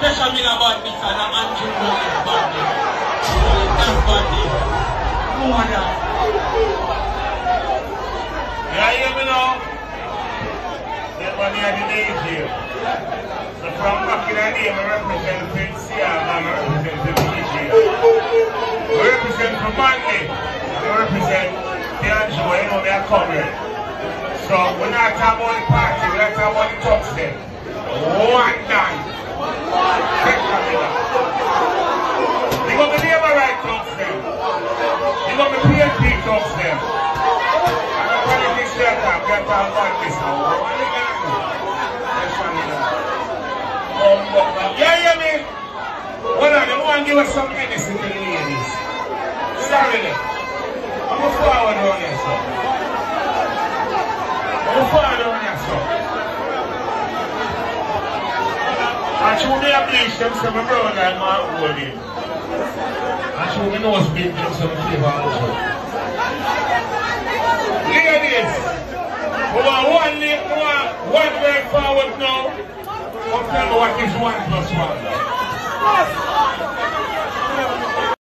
special thing about this and I'm anti A bad day. That's bad day. No one else. You hear me now? That one here the name fazer. So from back in the day, I represent Prince Commander, they represent their joy, you know, their comrade. So we're not talking about the party, we're not talking about the talks then. One night. Check that out. They got the labor right talks them. They got the PLP talks them. And the politics they talk, they talk about this now. What are they going to do? Let's find it out. Yeah, yeah, man. What are they? They want to give us some medicine. Then. I'm forward on here, sir. I'm forward on here, sir. And she will them, so my brother and my hold him. And she will be nose big them, so my favor. Ladies, we want one, we want one way forward now. Come tell me one plus one.